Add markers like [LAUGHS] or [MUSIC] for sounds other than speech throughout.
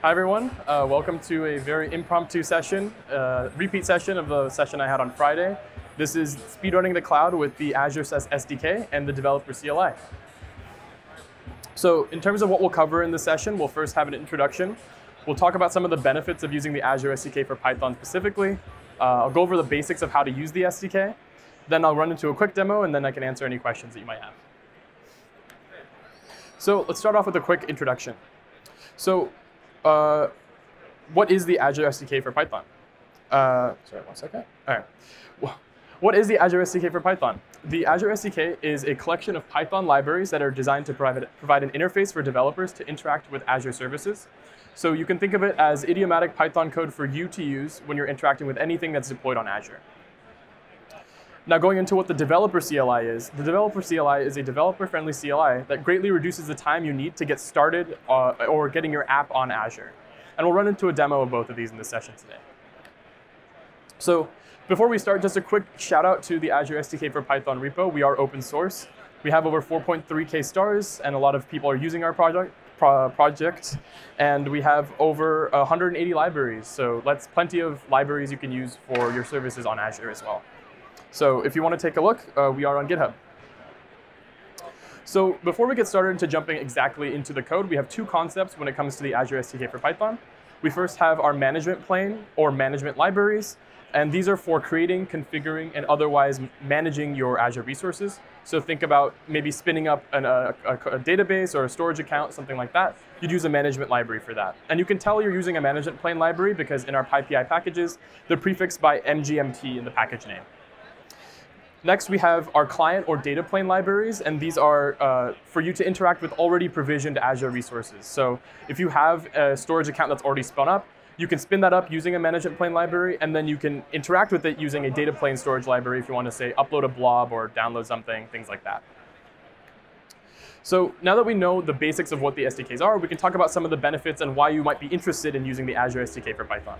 Hi everyone, uh, welcome to a very impromptu session, uh, repeat session of the session I had on Friday. This is speedrunning the cloud with the Azure SDK and the developer CLI. So in terms of what we'll cover in the session, we'll first have an introduction. We'll talk about some of the benefits of using the Azure SDK for Python specifically. Uh, I'll go over the basics of how to use the SDK. Then I'll run into a quick demo and then I can answer any questions that you might have. So let's start off with a quick introduction. So uh, what is the Azure SDK for Python? Uh, sorry, one second. All right. What is the Azure SDK for Python? The Azure SDK is a collection of Python libraries that are designed to provide, provide an interface for developers to interact with Azure services. So you can think of it as idiomatic Python code for you to use when you're interacting with anything that's deployed on Azure. Now going into what the developer CLI is, the developer CLI is a developer-friendly CLI that greatly reduces the time you need to get started uh, or getting your app on Azure. And we'll run into a demo of both of these in this session today. So before we start, just a quick shout out to the Azure SDK for Python repo. We are open source. We have over 4.3K stars and a lot of people are using our project, pro project. And we have over 180 libraries. So that's plenty of libraries you can use for your services on Azure as well. So if you want to take a look, uh, we are on GitHub. So before we get started into jumping exactly into the code, we have two concepts when it comes to the Azure SDK for Python. We first have our management plane or management libraries, and these are for creating, configuring, and otherwise managing your Azure resources. So think about maybe spinning up an, a, a, a, database or a storage account, something like that. You'd use a management library for that. And you can tell you're using a management plane library because in our PyPI packages, they're prefixed by MGMT in the package name. Next, we have our client or data plane libraries, and these are uh, for you to interact with already provisioned Azure resources. So if you have a storage account that's already spun up, you can spin that up using a management plane library, and then you can interact with it using a data plane storage library if you want to say upload a blob or download something, things like that. So now that we know the basics of what the SDKs are, we can talk about some of the benefits and why you might be interested in using the Azure SDK for Python.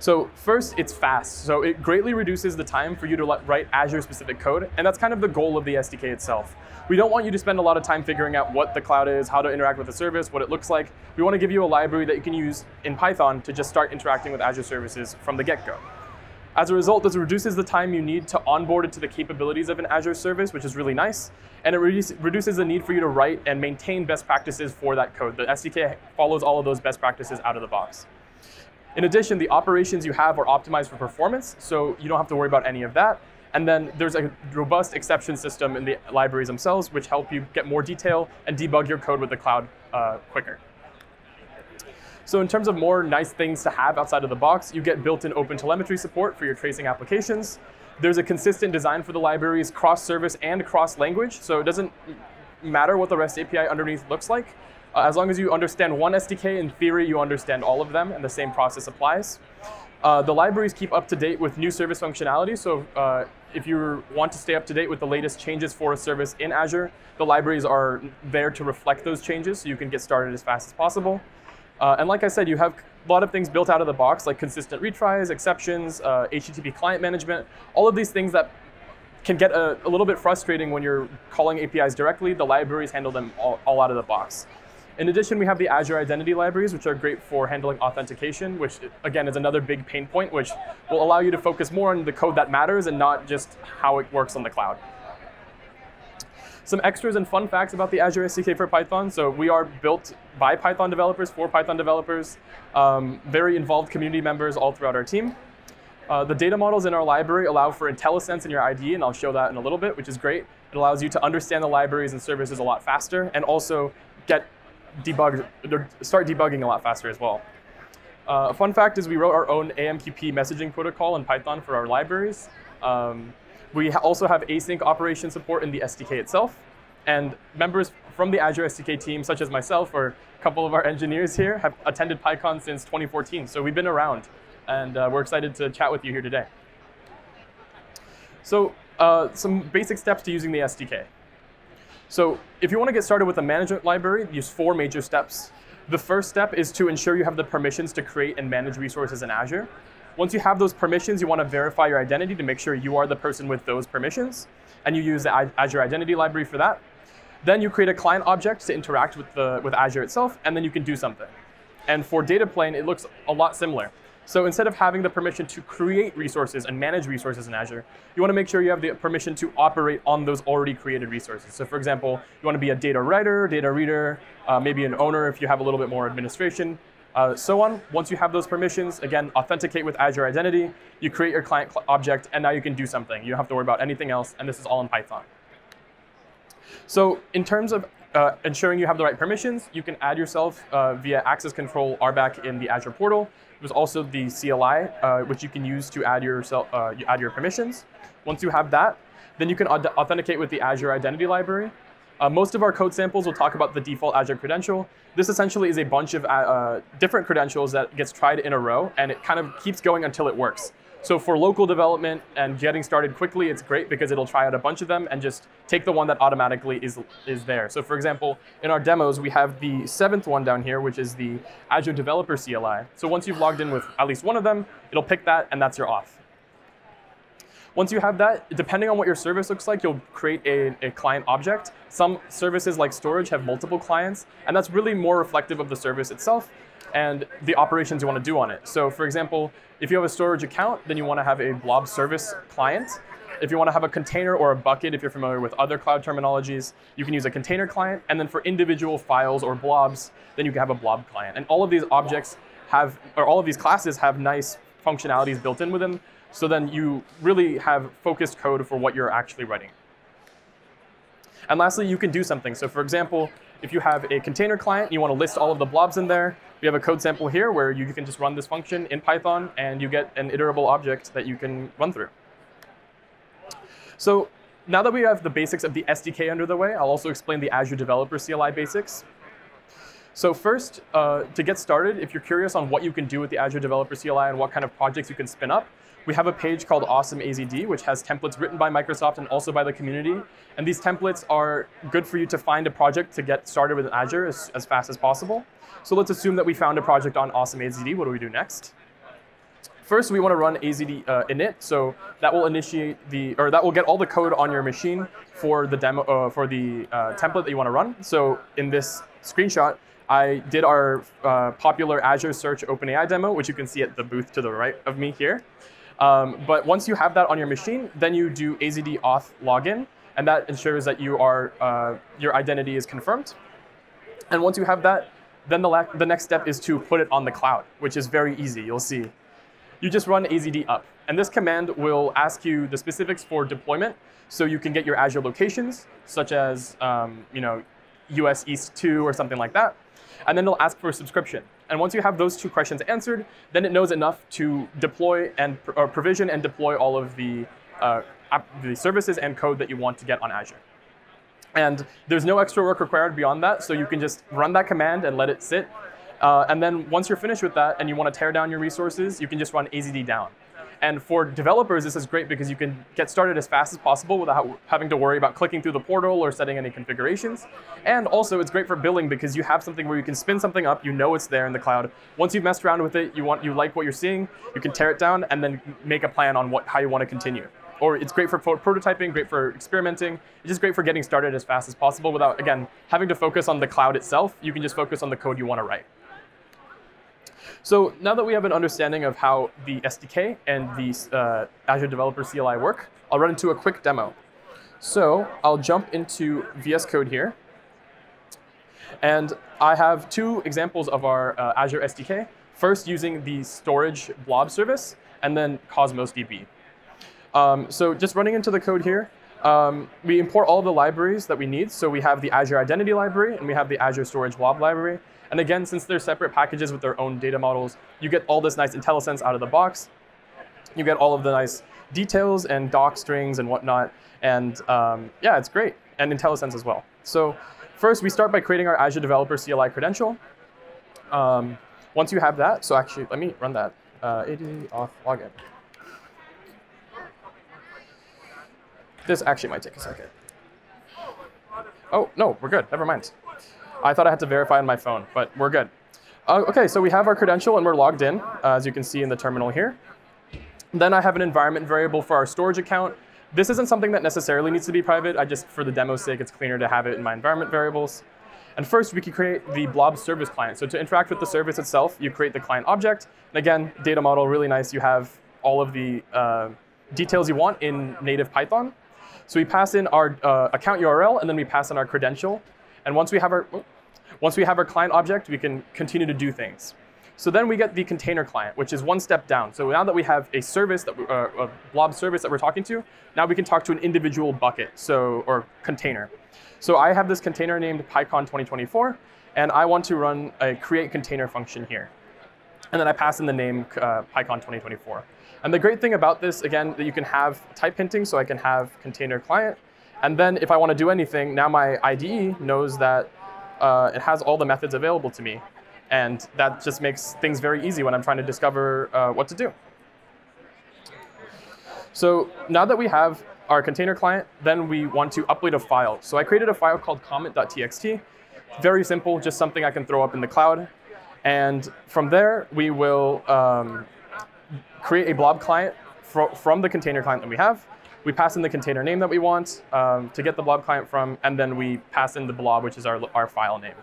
So first, it's fast. So it greatly reduces the time for you to write Azure-specific code, and that's kind of the goal of the SDK itself. We don't want you to spend a lot of time figuring out what the cloud is, how to interact with the service, what it looks like. We want to give you a library that you can use in Python to just start interacting with Azure services from the get-go. As a result, this reduces the time you need to onboard it to the capabilities of an Azure service, which is really nice. And it reduces the need for you to write and maintain best practices for that code. The SDK follows all of those best practices out of the box. In addition, the operations you have are optimized for performance, so you don't have to worry about any of that. And then there's a robust exception system in the libraries themselves, which help you get more detail and debug your code with the cloud uh, quicker. So in terms of more nice things to have outside of the box, you get built-in open telemetry support for your tracing applications. There's a consistent design for the libraries, cross-service and cross-language, so it doesn't matter what the REST API underneath looks like. Uh, as long as you understand one SDK, in theory, you understand all of them, and the same process applies. Uh, the libraries keep up to date with new service functionality, so uh, if you want to stay up to date with the latest changes for a service in Azure, the libraries are there to reflect those changes, so you can get started as fast as possible. Uh, and like I said, you have a lot of things built out of the box, like consistent retries, exceptions, HTTP uh, client management, all of these things that can get a, a, little bit frustrating when you're calling APIs directly. The libraries handle them all, all out of the box. In addition, we have the Azure Identity Libraries, which are great for handling authentication, which again is another big pain point, which will allow you to focus more on the code that matters and not just how it works on the cloud. Some extras and fun facts about the Azure SDK for Python. So we are built by Python developers for Python developers, um, very involved community members all throughout our team. Uh, the data models in our library allow for IntelliSense in your IDE, and I'll show that in a little bit, which is great. It allows you to understand the libraries and services a lot faster and also get debug, start debugging a lot faster as well. Uh, a fun fact is we wrote our own AMQP messaging protocol in Python for our libraries. Um, we ha also have async operation support in the SDK itself. And members from the Azure SDK team, such as myself or a couple of our engineers here, have attended PyCon since 2014. So we've been around, and uh, we're excited to chat with you here today. So uh, some basic steps to using the SDK. So if you want to get started with a management library, use four major steps. The first step is to ensure you have the permissions to create and manage resources in Azure. Once you have those permissions, you want to verify your identity to make sure you are the person with those permissions, and you use the Azure Identity Library for that. Then you create a client object to interact with, the, with Azure itself, and then you can do something. And for data plane, it looks a lot similar. So instead of having the permission to create resources and manage resources in Azure, you want to make sure you have the permission to operate on those already created resources. So for example, you want to be a data writer, data reader, uh, maybe an owner if you have a little bit more administration, uh, so on. Once you have those permissions, again, authenticate with Azure Identity, you create your client cl object, and now you can do something. You don't have to worry about anything else, and this is all in Python. So in terms of uh, ensuring you have the right permissions, you can add yourself uh, via access control RBAC in the Azure portal. There's also the CLI, uh, which you can use to add, yourself, uh, add your permissions. Once you have that, then you can authenticate with the Azure Identity Library. Uh, most of our code samples will talk about the default Azure credential. This essentially is a bunch of uh, different credentials that gets tried in a row, and it kind of keeps going until it works. So for local development and getting started quickly, it's great because it'll try out a bunch of them and just take the one that automatically is, is there. So for example, in our demos, we have the seventh one down here, which is the Azure Developer CLI. So once you've logged in with at least one of them, it'll pick that and that's your auth. Once you have that, depending on what your service looks like, you'll create a, a, client object. Some services like storage have multiple clients, and that's really more reflective of the service itself and the operations you want to do on it. So for example, if you have a storage account, then you want to have a blob service client. If you want to have a container or a bucket, if you're familiar with other cloud terminologies, you can use a container client. And then for individual files or blobs, then you can have a blob client. And all of these objects have, or all of these classes have nice functionalities built in with them. So then you really have focused code for what you're actually writing. And lastly, you can do something. So for example, if you have a container client, you want to list all of the blobs in there, we have a code sample here where you can just run this function in Python and you get an iterable object that you can run through. So now that we have the basics of the SDK under the way, I'll also explain the Azure Developer CLI basics. So first, uh, to get started, if you're curious on what you can do with the Azure Developer CLI and what kind of projects you can spin up, we have a page called Awesome AZD, which has templates written by Microsoft and also by the community. And these templates are good for you to find a project to get started with Azure as, as fast as possible. So let's assume that we found a project on Awesome AZD. What do we do next? First, we want to run AZD uh, init, so that will initiate the, or that will get all the code on your machine for the demo, uh, for the uh, template that you want to run. So in this screenshot, I did our uh, popular Azure Search OpenAI demo, which you can see at the booth to the right of me here. Um, but once you have that on your machine, then you do AZD auth login, and that ensures that you are, uh, your identity is confirmed. And once you have that, then the, the next step is to put it on the cloud, which is very easy, you'll see. You just run azd up. And this command will ask you the specifics for deployment, so you can get your Azure locations, such as um, you know, US East 2 or something like that. And then it'll ask for a subscription. And once you have those two questions answered, then it knows enough to deploy and or provision and deploy all of the, uh, the services and code that you want to get on Azure. And there's no extra work required beyond that, so you can just run that command and let it sit. Uh, and then once you're finished with that and you want to tear down your resources, you can just run azd down. And for developers, this is great because you can get started as fast as possible without having to worry about clicking through the portal or setting any configurations. And also, it's great for billing because you have something where you can spin something up, you know it's there in the cloud. Once you've messed around with it, you want you like what you're seeing, you can tear it down and then make a plan on what how you want to continue or it's great for prototyping, great for experimenting. It's just great for getting started as fast as possible without, again, having to focus on the cloud itself. You can just focus on the code you want to write. So now that we have an understanding of how the SDK and the uh, Azure Developer CLI work, I'll run into a quick demo. So I'll jump into VS Code here. And I have two examples of our uh, Azure SDK. First, using the storage blob service, and then Cosmos DB. Um, so just running into the code here, um, we import all the libraries that we need. So we have the Azure Identity Library and we have the Azure Storage Blob Library. And again, since they're separate packages with their own data models, you get all this nice IntelliSense out of the box. You get all of the nice details and doc strings and whatnot. And um, yeah, it's great. And IntelliSense as well. So first, we start by creating our Azure Developer CLI credential. Um, once you have that, so actually, let me run that. Uh, AD auth login. This actually might take a second. Oh, no, we're good. Never mind. I thought I had to verify on my phone, but we're good. Uh, okay, so we have our credential and we're logged in, uh, as you can see in the terminal here. Then I have an environment variable for our storage account. This isn't something that necessarily needs to be private. I just, for the demo's sake, it's cleaner to have it in my environment variables. And first, we can create the blob service client. So to interact with the service itself, you create the client object. And again, data model, really nice. You have all of the uh, details you want in native Python. So we pass in our uh, account URL, and then we pass in our credential. And once we have our once we have our client object, we can continue to do things. So then we get the container client, which is one step down. So now that we have a service, that we, uh, a blob service that we're talking to, now we can talk to an individual bucket, so or container. So I have this container named PyCon 2024, and I want to run a create container function here. And then I pass in the name uh, PyCon 2024. And the great thing about this, again, that you can have type hinting, so I can have container client. And then if I want to do anything, now my IDE knows that uh, it has all the methods available to me. And that just makes things very easy when I'm trying to discover uh, what to do. So now that we have our container client, then we want to upload a file. So I created a file called comment.txt. Very simple, just something I can throw up in the cloud. And from there, we will um, create a blob client fr from the container client that we have. We pass in the container name that we want um, to get the blob client from, and then we pass in the blob, which is our, our file name.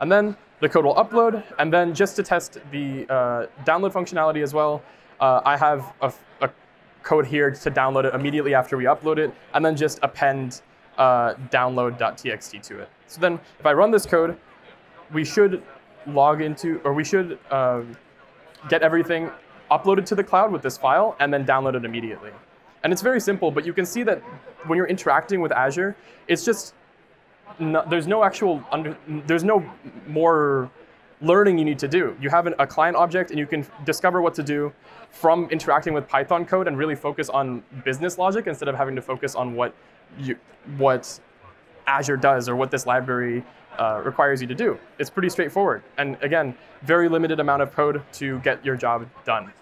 And then the code will upload, and then just to test the uh, download functionality as well, uh, I have a, a, code here to download it immediately after we upload it, and then just append uh, download.txt to it. So then if I run this code, we should log into, or we should um, get everything uploaded to the cloud with this file and then download it immediately. And it's very simple, but you can see that when you're interacting with Azure, it's just no, there's no actual under, there's no more learning you need to do. You have an, a client object and you can discover what to do from interacting with Python code and really focus on business logic instead of having to focus on what you, what Azure does or what this library uh, requires you to do. It's pretty straightforward. And again, very limited amount of code to get your job done.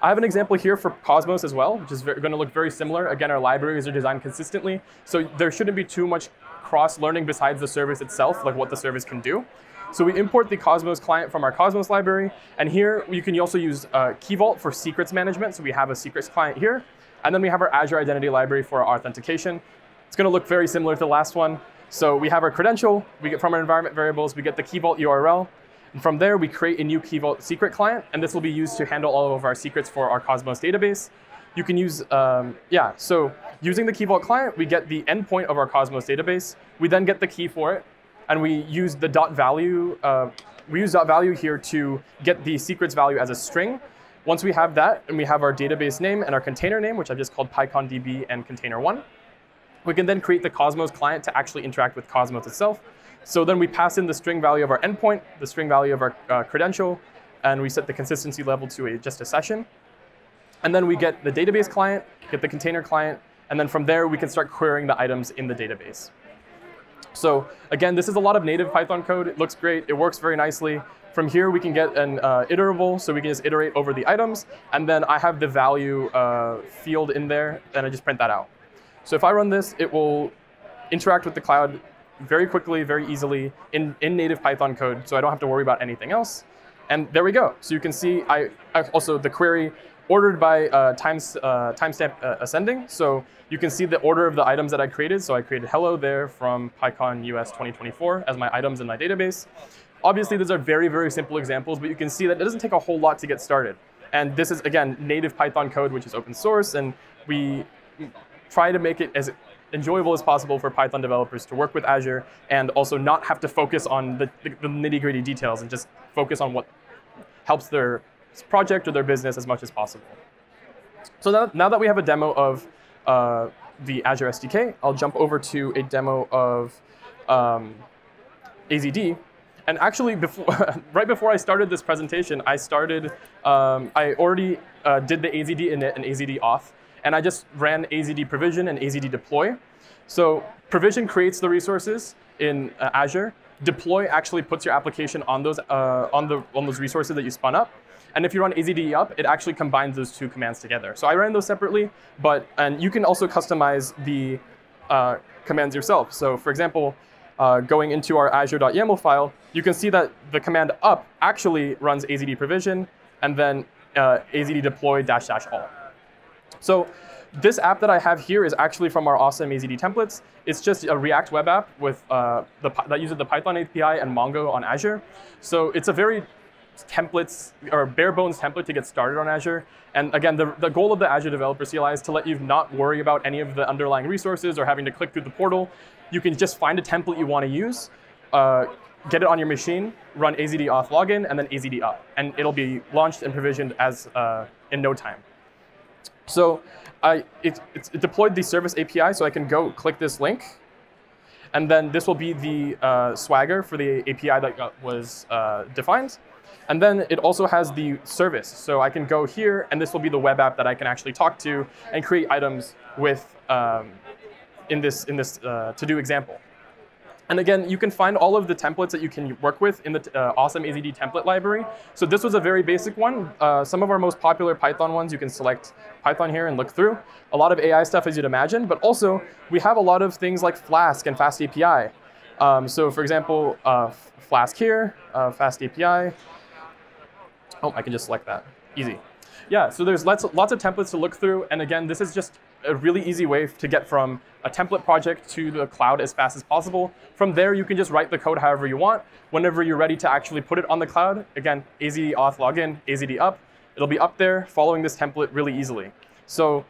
I have an example here for Cosmos as well, which is going to look very similar. Again, our libraries are designed consistently, so there shouldn't be too much cross-learning besides the service itself, like what the service can do. So we import the Cosmos client from our Cosmos library, and here you can also use uh, Key Vault for secrets management. So we have a secrets client here, and then we have our Azure Identity Library for our authentication. It's going to look very similar to the last one. So we have our credential, we get from our environment variables, we get the Key Vault URL, and from there we create a new Key Vault secret client, and this will be used to handle all of our secrets for our Cosmos database. You can use, um, yeah, so using the Key Vault client, we get the endpoint of our Cosmos database. We then get the key for it, and we use the dot value, uh, we use dot value here to get the secrets value as a string. Once we have that, and we have our database name and our container name, which I've just called PyConDB and container1, we can then create the Cosmos client to actually interact with Cosmos itself. So then we pass in the string value of our endpoint, the string value of our uh, credential, and we set the consistency level to a, just a session. And then we get the database client, get the container client, and then from there we can start querying the items in the database. So again, this is a lot of native Python code. It looks great. It works very nicely. From here, we can get an uh, iterable, so we can just iterate over the items. And then I have the value uh, field in there, and I just print that out. So if I run this, it will interact with the cloud very quickly, very easily in, in native Python code, so I don't have to worry about anything else. And there we go. So you can see I, I also the query ordered by uh, times, uh, timestamp uh, ascending. So you can see the order of the items that I created. So I created hello there from PyCon US 2024 as my items in my database. Obviously, these are very, very simple examples, but you can see that it doesn't take a whole lot to get started. And this is, again, native Python code, which is open source, and we try to make it as enjoyable as possible for Python developers to work with Azure and also not have to focus on the, the, the nitty gritty details and just focus on what helps their project or their business as much as possible. So now, now that we have a demo of uh, the Azure SDK, I'll jump over to a demo of um, AZD. And actually, before, [LAUGHS] right before I started this presentation, I started, um, I already uh, did the AZD init and AZD auth, and I just ran AZD provision and AZD deploy. So provision creates the resources in uh, Azure. Deploy actually puts your application on those, uh, on, the, on those resources that you spun up. And if you run AZD up, it actually combines those two commands together. So I ran those separately, but and you can also customize the uh, commands yourself. So for example, uh, going into our azure.yaml file, you can see that the command up actually runs azd provision and then uh, azd deploy dash dash all. So This app that I have here is actually from our awesome AZD templates. It's just a React web app with uh, the, that uses the Python API and Mongo on Azure. So it's a very templates or bare bones template to get started on Azure. And again, the, the goal of the Azure Developer CLI is to let you not worry about any of the underlying resources or having to click through the portal. You can just find a template you want to use, uh, get it on your machine, run azd auth login, and then azd up. And it'll be launched and provisioned as uh, in no time. So I, it, it deployed the service API, so I can go click this link, and then this will be the uh, swagger for the API that got, was uh, defined. And then it also has the service. So I can go here, and this will be the web app that I can actually talk to and create items with um, in this, in this uh, to-do example. And again, you can find all of the templates that you can work with in the uh, awesome AZD template library. So this was a very basic one. Uh, some of our most popular Python ones, you can select Python here and look through. A lot of AI stuff, as you'd imagine, but also we have a lot of things like Flask and FastAPI. Um, so for example, uh, Flask here, uh, Fast Oh, I can just select that, easy. Yeah, so there's lots, lots of templates to look through. And again, this is just a really easy way to get from a template project to the cloud as fast as possible. From there, you can just write the code however you want. Whenever you're ready to actually put it on the cloud, again, AZD auth login, AZD up, it'll be up there following this template really easily. So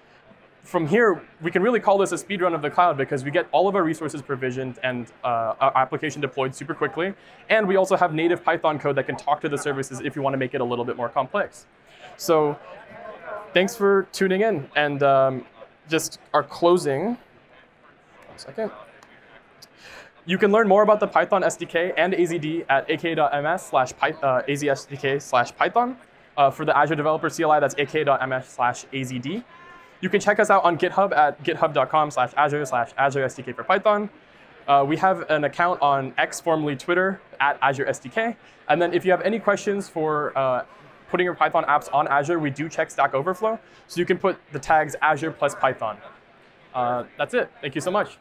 from here, we can really call this a speed run of the cloud because we get all of our resources provisioned and uh, our application deployed super quickly. And we also have native Python code that can talk to the services if you want to make it a little bit more complex. So thanks for tuning in. And um, just are closing. One second. You can learn more about the Python SDK and AZD at aka.ms slash uh, azsdk slash Python. Uh, for the Azure Developer CLI, that's aka.ms slash azd. You can check us out on GitHub at github.com slash azure slash azure SDK for Python. Uh, we have an account on X, formerly Twitter, at Azure SDK. And then if you have any questions for uh, putting your Python apps on Azure, we do check Stack Overflow. So you can put the tags Azure plus Python. Uh, that's it. Thank you so much.